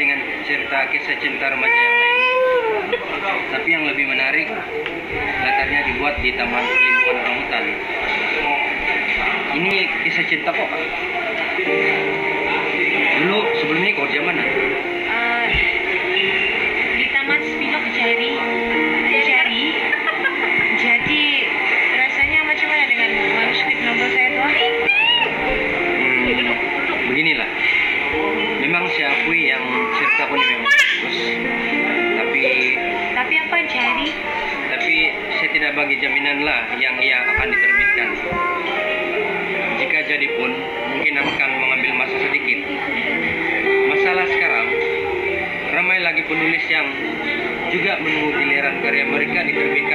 dengan cerita kisah cinta remaja yang lain. Tapi yang lebih menarik, latarnya dibuat di Taman Perlindungan Orang Hutan. Ini kisah cinta kok, Pak? Dulu sebelum ini kau di mana? Eh, di Taman Spinok Jari Jari jadi rasanya macam mana dengan manuskrip novel saya tuh Hmm, beginilah. Saya akui yang cerita ini memang bagus. Tapi tapi apa Jari tapi saya tidak bagi jaminan lah yang ia akan diterbitkan. Jika jadi pun, mungkin akan mengambil masa sedikit. Masalah sekarang, ramai lagi penulis yang juga menunggu giliran karya mereka diterbitkan.